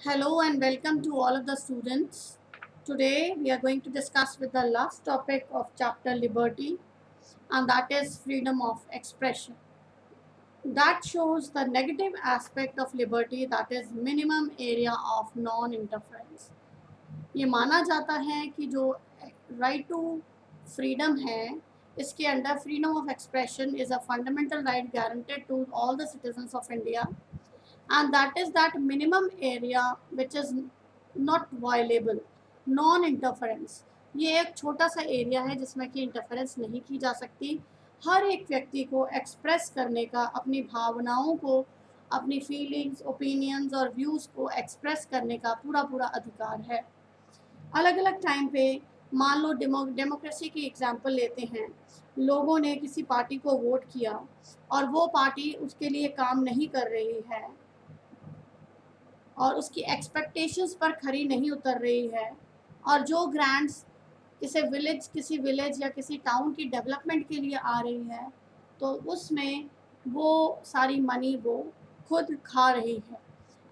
Hello and welcome to all of the students. Today we are going to discuss with the last topic of chapter liberty and that is freedom of expression. That shows the negative aspect of liberty that is minimum area of non-interference. ये माना जाता है कि जो right to freedom है इसके under freedom of expression is a fundamental right guaranteed to all the citizens of India and that is that minimum area which is not violable non interference ये एक छोटा सा एरिया है जिसमें कि interference नहीं की जा सकती। हर एक व्यक्ति को एक्सप्रेस करने का, अपनी भावनाओं को, अपनी फीलिंग्स ओपिनियंस और व्यूज़ को एक्सप्रेस करने का पूरा पूरा अधिकार है। अलग अलग टाइम पे मान लो डेमो डेमोक्रेसी की एग्जांपल लेते हैं। लोगों ने किसी पार्टी को वोट किया और वो पार्टी उसके लिए काम नहीं कर रही है। और उसकी एक्सपेक्टेशंस पर खरी नहीं उतर रही है। और जो ग्रांट्स किसी विलेज किसी विलेज या किसी टाउन की डेवलपमेंट के लिए आ रही है तो उसमें वो सारी मनी वो खुद खा रही है।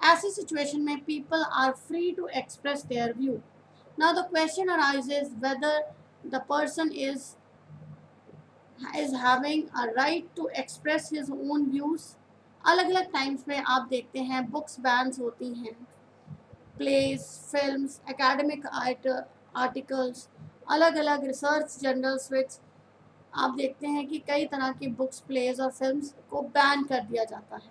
ऐसी सिचुएशन में people are free to express their view now the question arises whether the person is is having a right to express his own views अलग अलग टाइम्स में आप देखते हैं बुक्स बैन्स होती हैं प्लेस फिल्म्स एकेडमिक आर्टिकल्स अलग अलग रिसर्च जर्नल्स विच आप देखते हैं कि कई तरह की बुक्स प्लेस और फिल्म्स को बैन कर दिया जाता है।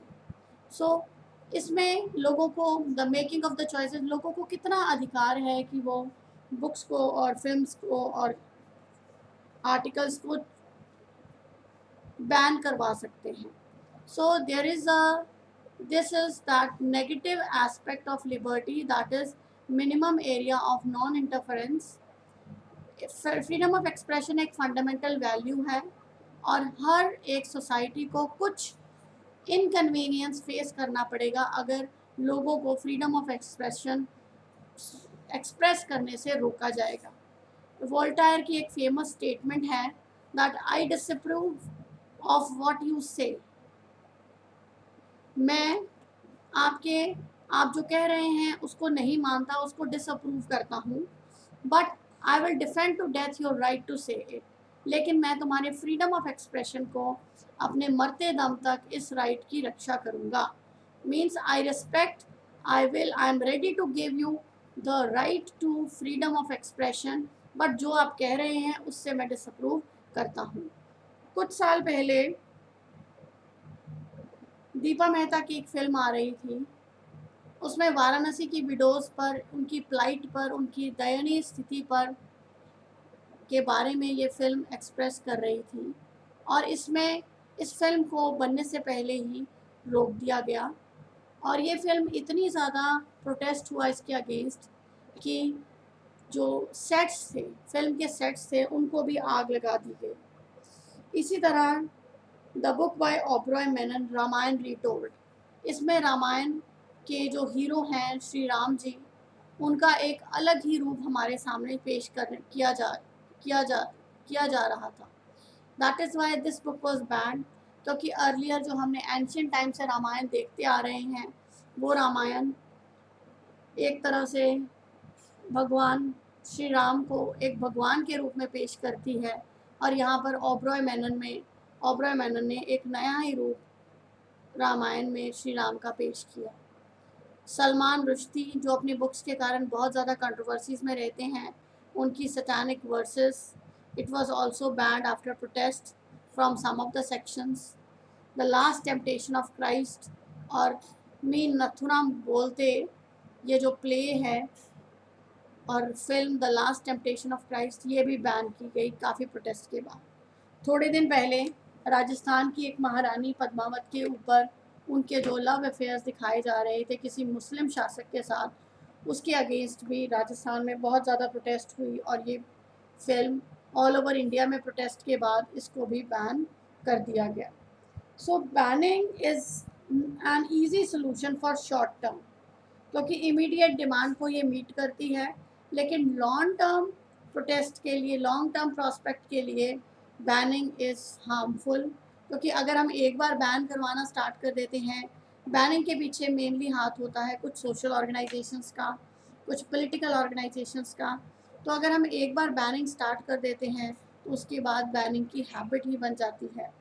सो so, इसमें लोगों को the making of the choices लोगों को कितना अधिकार है कि वो बुक्स को और फिल्म्स को और आर्टिकल्स को बैन करवा सकते हैं। So, there is a, this is that negative aspect of liberty, that is minimum area of non interference freedom of expression एक फंडामेंटल वैल्यू है, और हर एक सोसाइटी को कुछ इनकन्वीनियंस फेस करना पड़ेगा अगर लोगों को फ्रीडम ऑफ़ एक्सप्रेशन एक्सप्रेस करने से रोका जाएगा। वोल्टायर की एक फ़ेमस स्टेटमेंट है that I disapprove of what you say मैं आपके, आप जो कह रहे हैं उसको नहीं मानता, उसको डिसअप्रूव करता हूँ। But I will defend to death your right to say it लेकिन मैं तुम्हारे फ्रीडम ऑफ़ एक्सप्रेशन को अपने मरते दम तक इस राइट की रक्षा करूँगा। Means I respect I will I am ready to give you the right to freedom of expression but जो आप कह रहे हैं उससे मैं डिसअप्रूव करता हूँ। कुछ साल पहले दीपा मेहता की एक फ़िल्म आ रही थी। उसमें वाराणसी की विडोज़ पर, उनकी प्लाइट पर, उनकी दयनीय स्थिति पर के बारे में ये फ़िल्म एक्सप्रेस कर रही थी। और इसमें, इस फ़िल्म को बनने से पहले ही रोक दिया गया। और ये फ़िल्म इतनी ज़्यादा प्रोटेस्ट हुआ इसके अगेंस्ट कि जो सेट्स थे, फ़िल्म के सेट्स थे, उनको भी आग लगा दी गई। इसी तरह the book by Oberoi Menon Ramayana retold इसमें रामायण के जो हीरो हैं श्री राम जी, उनका एक अलग ही रूप हमारे सामने पेश कर, किया जा किया जा किया जा रहा था। That is why this book was banned क्योंकि अर्लियर जो हमने एंशियन टाइम से रामायण देखते आ रहे हैं, वो रामायण एक तरह से भगवान, श्री राम को एक भगवान के रूप में पेश करती है। और यहाँ पर ओब्रॉय मैनन में ओबरा मैनन ने एक नया ही रूप रामायण में श्री राम का पेश किया। सलमान रुश्ती, जो अपनी बुक्स के कारण बहुत ज़्यादा कंट्रोवर्सीज में रहते हैं, उनकी Satanic Verses it was also banned after protest from some of the sections the Last Temptation of Christ और मीन नथुराम बोलते, ये जो प्ले है और film the Last Temptation of Christ ये भी बैन की गई काफ़ी प्रोटेस्ट के बाद। थोड़े दिन पहले राजस्थान की एक महारानी पद्मावत के ऊपर उनके जो लव अफेयर्स दिखाए जा रहे थे किसी मुस्लिम शासक के साथ, उसके अगेंस्ट भी राजस्थान में बहुत ज़्यादा प्रोटेस्ट हुई और ये फ़िल्म ऑल ओवर इंडिया में प्रोटेस्ट के बाद इसको भी बैन कर दिया गया। So banning is an easy solution for short term क्योंकि इमीडिएट डिमांड को ये मीट करती है, लेकिन लॉन्ग टर्म प्रोटेस्ट के लिए लॉन्ग टर्म प्रॉस्पेक्ट के लिए बैनिंग इज़ हार्मफुल क्योंकि अगर हम एक बार बैन करवाना स्टार्ट कर देते हैं बैनिंग के पीछे मेनली हाथ होता है कुछ सोशल ऑर्गेनाइजेशंस का, कुछ पॉलिटिकल ऑर्गेनाइजेशंस का। तो अगर हम एक बार बैनिंग स्टार्ट कर देते हैं तो उसके बाद बैनिंग की हैबिट ही बन जाती है।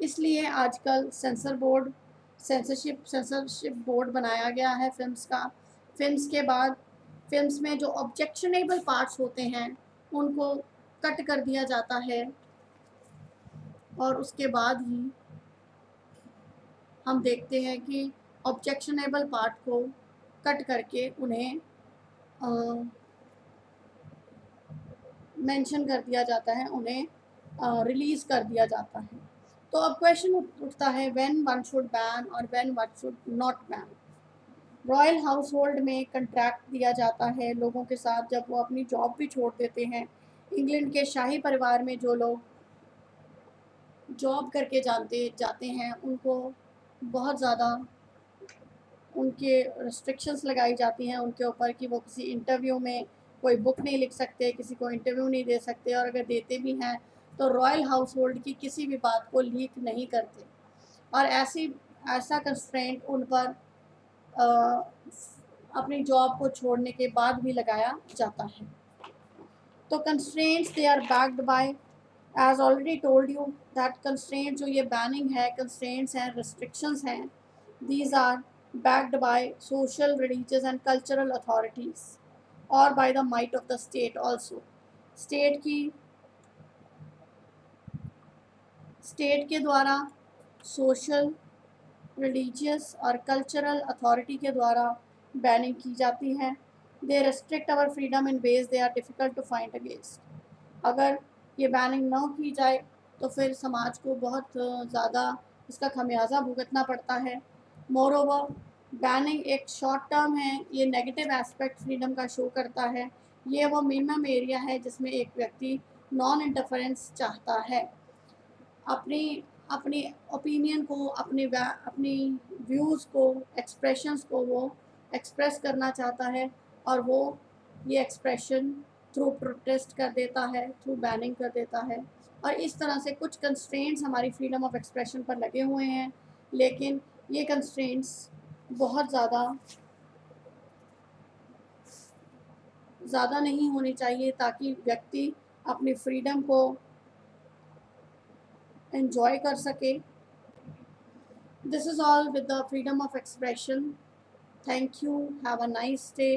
इसलिए आजकल censor board censorship censorship board बनाया गया है फिल्म्स का। फिल्म्स के बाद फिल्म्स में जो ऑब्जेक्शनेबल पार्ट्स होते हैं, उनको कट कर दिया जाता है। और उसके बाद ही हम देखते हैं कि ऑब्जेक्शनेबल पार्ट को कट करके उन्हें मेंशन कर दिया जाता है, उन्हें रिलीज़ कर दिया जाता है। तो अब क्वेश्चन उठता है व्हेन वन शुड बैन और when one should not ban royal household में कंट्रैक्ट दिया जाता है लोगों के साथ जब वो अपनी जॉब भी छोड़ देते हैं। इंग्लैंड के शाही परिवार में जो लोग जॉब करके जानते जाते हैं उनको बहुत ज़्यादा उनके रिस्ट्रिक्शंस लगाई जाती हैं उनके ऊपर कि वो किसी इंटरव्यू में कोई बुक नहीं लिख सकते किसी को इंटरव्यू नहीं दे सकते और अगर देते भी हैं तो रॉयल हाउस होल्ड की किसी भी बात को लीक नहीं करते। और ऐसी ऐसा कंस्ट्रेंट उन पर आ, अपनी जॉब को छोड़ने के बाद भी लगाया जाता है। तो constraints they are backed by as already told you that constraint जो ये बैनिंग है कंस्ट्रेंट्स हैं रिस्ट्रिक्शंस हैं these are backed by social religious and cultural authorities और by the might of the state also state की state के द्वारा social religious और कल्चरल अथॉरिटी के द्वारा बैनिंग की जाती है. They restrict our freedom in ways they are difficult to find against अगर ये बैनिंग ना की जाए तो फिर समाज को बहुत ज़्यादा इसका खमियाजा भुगतना पड़ता है। मोर ओवर बैनिंग एक शॉर्ट टर्म है, ये नेगेटिव एस्पेक्ट फ्रीडम का शो करता है। ये वो मिनिमम एरिया है जिसमें एक व्यक्ति नॉन इंटरफेरेंस चाहता है। अपनी अपनी ओपिनियन को, अपने अपनी व्यूज़ को एक्सप्रेशंस को वो एक्सप्रेस करना चाहता है, और वो, ये एक्सप्रेशन थ्रू प्रोटेस्ट कर देता है थ्रू बैनिंग कर देता है। और इस तरह से कुछ कंस्ट्रेंट्स हमारी फ्रीडम ऑफ़ एक्सप्रेशन पर लगे हुए हैं, लेकिन ये कंस्ट्रेंट्स बहुत ज़्यादा ज़्यादा नहीं होनी चाहिए ताकि व्यक्ति अपनी फ्रीडम को एंजॉय कर सके। This is all with the freedom of expression thank you have a nice day